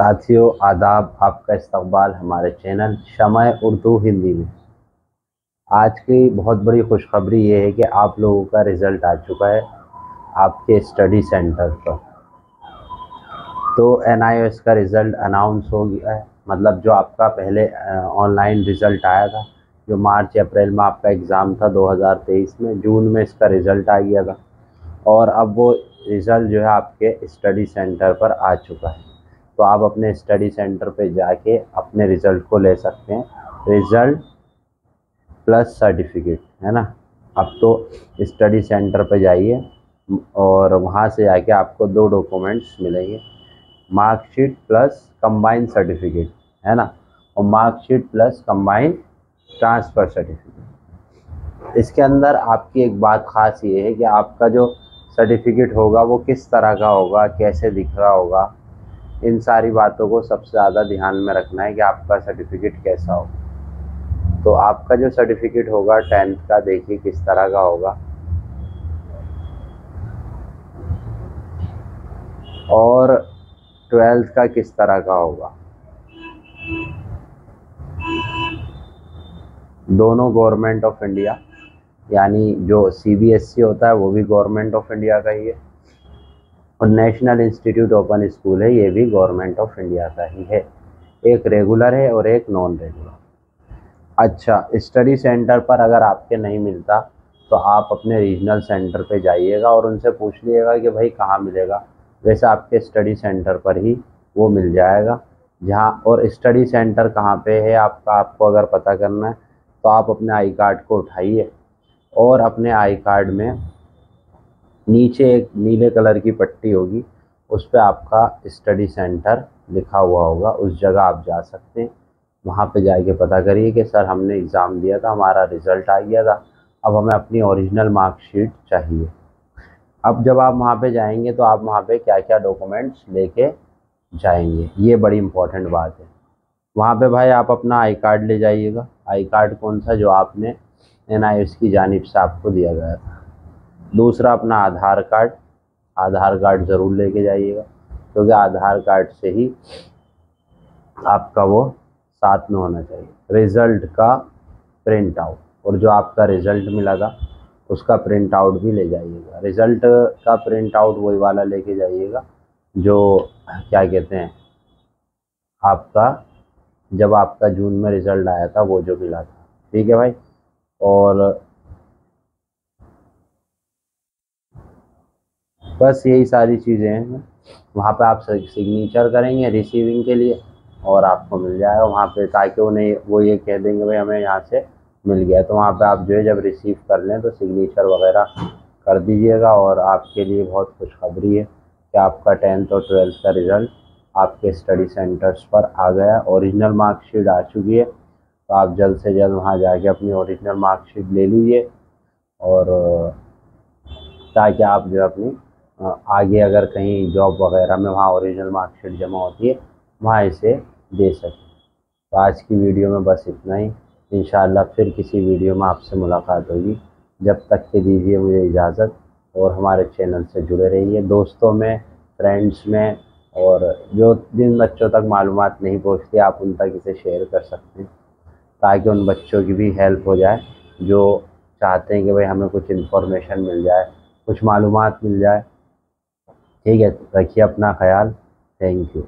साथियों, आदाब आपका इस्तकबाल हमारे चैनल शमय उर्दू हिंदी में। आज की बहुत बड़ी खुशखबरी ये है कि आप लोगों का रिज़ल्ट आ चुका है आपके स्टडी सेंटर पर। तो एन का रिज़ल्ट अनाउंस हो गया है। मतलब जो आपका पहले ऑनलाइन रिज़ल्ट आया था, जो मार्च, अप्रैल में आपका एग्ज़ाम था 2023 में, जून में इसका रिज़ल्ट आ गया था। और अब वो रिज़ल्ट जो है आपके स्टडी सेंटर पर आ चुका है। तो आप अपने स्टडी सेंटर पे जाके अपने रिज़ल्ट को ले सकते हैं। रिज़ल्ट प्लस सर्टिफिकेट है ना? अब तो स्टडी सेंटर पे जाइए और वहाँ से जाके आपको दो डॉक्यूमेंट्स मिलेंगे। मार्कशीट प्लस कंबाइन सर्टिफिकेट है ना? और marksheet plus combine transfer certificate इसके अंदर आपकी एक बात ख़ास ये है कि आपका जो सर्टिफिकेट होगा वो किस तरह का होगा, कैसे दिख रहा होगा इन सारी बातों को सबसे ज़्यादा ध्यान में रखना है कि आपका सर्टिफिकेट कैसा हो। तो आपका जो सर्टिफिकेट होगा टेंथ का, देखिए किस तरह का होगा। और ट्वेल्थ का किस तरह का होगा। दोनों गवर्नमेंट ऑफ़ इंडिया, यानी जो सीबीएसई होता है, वो भी गवर्नमेंट ऑफ़ इंडिया का ही है। और नेशनल इंस्टीट्यूट ओपन स्कूल है, ये भी गवर्नमेंट ऑफ़ इंडिया का ही है। एक रेगुलर है और एक नॉन रेगुलर अच्छा स्टडी सेंटर पर अगर आपके नहीं मिलता तो आप अपने रीजनल सेंटर पे जाइएगा और उनसे पूछ लीजिएगा कि भाई कहाँ मिलेगा। वैसे आपके स्टडी सेंटर पर ही वो मिल जाएगा। जहाँ और स्टडी सेंटर कहाँ पे है, आपका, आपको अगर पता करना है तो आप अपने आई कार्ड को उठाइए और अपने आई कार्ड में नीचे एक नीले कलर की पट्टी होगी, उस पर आपका स्टडी सेंटर लिखा हुआ होगा, उस जगह आप जा सकते हैं। वहाँ पे जाके पता करिए कि सर हमने एग्ज़ाम दिया था, हमारा रिज़ल्ट आ गया था, अब हमें अपनी ओरिजिनल मार्कशीट चाहिए। अब जब आप वहाँ पे जाएँगे तो आप वहाँ पे क्या क्या डॉक्यूमेंट्स लेके जाएँगे, ये बड़ी इम्पोर्टेंट बात है। वहाँ पे भाई आप अपना आई कार्ड ले जाइएगा। आई कार्ड कौन सा जो आपने एन की जानब से आपको दिया गया था। दूसरा अपना आधार कार्ड आधार कार्ड ज़रूर लेके जाइएगा, क्योंकि तो आधार कार्ड से ही आपका वो साथ में होना चाहिए। रिज़ल्ट का प्रिंट आउट, और जो आपका रिज़ल्ट मिला था उसका प्रिंट आउट भी ले जाइएगा। रिज़ल्ट का प्रिंट आउट वही वाला लेके जाइएगा, जो क्या कहते हैं, आपका, जब आपका जून में रिज़ल्ट आया था, वो जो मिला था। ठीक है भाई? और बस यही सारी चीज़ें हैं। वहाँ पे आप सिग्नेचर करेंगे रिसीविंग के लिए और आपको मिल जाएगा। वहाँ पे ताकि उन्हें वो ये कह देंगे, भाई हमें यहाँ से मिल गया। तो वहाँ पे आप जो है जब रिसीव कर लें तो सिग्नेचर वगैरह कर दीजिएगा और आपके लिए बहुत खुशखबरी है कि आपका टेंथ और ट्वेल्थ का रिज़ल्ट आपके स्टडी सेंटर्स पर आ गया। ओरिजिनल मार्कशीट आ चुकी है। तो आप जल्द से जल्द वहाँ जाके अपनी ओरिजिनल मार्कशीट ले लीजिए और ताकि आप जो अपनी आगे अगर कहीं जॉब वगैरह में वहाँ ओरिजिनल मार्कशीट जमा होती है, वहाँ इसे दे सकें। तो आज की वीडियो में बस इतना ही। इन फिर किसी वीडियो में आपसे मुलाकात होगी। जब तक के दीजिए मुझे इजाज़त और हमारे चैनल से जुड़े रहिए। दोस्तों में फ्रेंड्स में और जो जिन बच्चों तक मालूम नहीं पहुँचती, आप उन तक इसे शेयर कर सकते हैं। ताकि उन बच्चों की भी हेल्प हो जाए, जो चाहते हैं कि भाई हमें कुछ इन्फॉर्मेशन मिल जाए, कुछ मालूम मिल जाए। ठीक है रखिए अपना ख्याल। Thank you